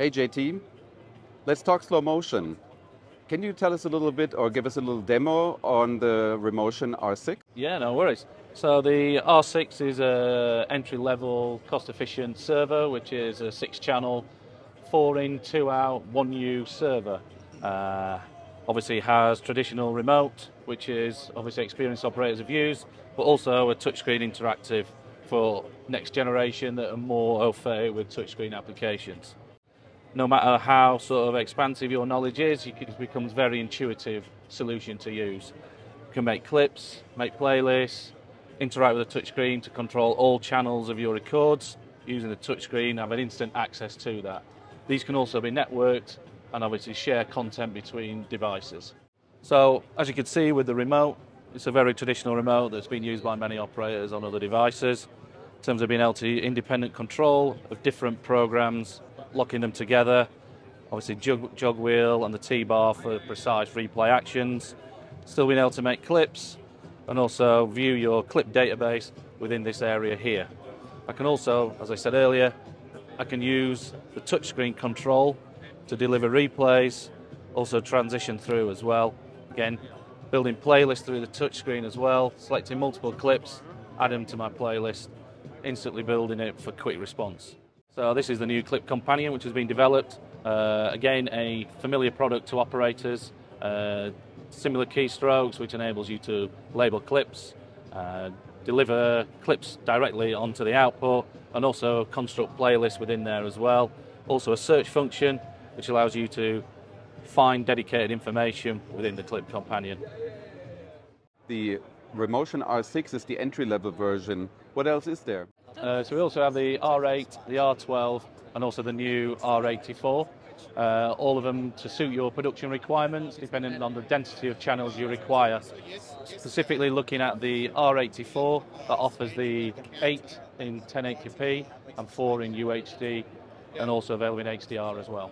Hey JT, let's talk slow motion. Can you tell us a little bit or give us a little demo on the RiMotion R6? Yeah, no worries. So the R6 is a entry-level, cost-efficient server, which is a six-channel, four in, two out, one U server. Uh, obviously has traditional remote, which is obviously experienced operators have used, but also a touchscreen interactive for next generation that are more au fait with touchscreen applications. No matter how sort of expansive your knowledge is, it becomes very intuitive solution to use. You can make clips, make playlists, interact with the touchscreen to control all channels of your records using the touchscreen, have an instant access to that. These can also be networked and obviously share content between devices. So as you can see with the remote, it's a very traditional remote that's been used by many operators on other devices in terms of being able to independent control of different programs, locking them together. Obviously jog, jog wheel and the T-bar for precise replay actions. Still being able to make clips and also view your clip database within this area here. I can also, as I said earlier, I can use the touchscreen control to deliver replays, also transition through as well. Again, building playlists through the touchscreen as well, selecting multiple clips, add them to my playlist, instantly building it for quick response. So this is the new Clip Companion which has been developed. Uh, again, a familiar product to operators. Uh, similar keystrokes which enables you to label clips, uh, deliver clips directly onto the output and also construct playlists within there as well. Also a search function which allows you to find dedicated information within the Clip Companion. The RiMotion R6 is the entry-level version. What else is there? Uh, so we also have the R8, the R12, and also the new R84. Uh, all of them to suit your production requirements, depending on the density of channels you require. Specifically looking at the R84, that offers the 8 in 1080p and 4 in UHD, and also available in HDR as well.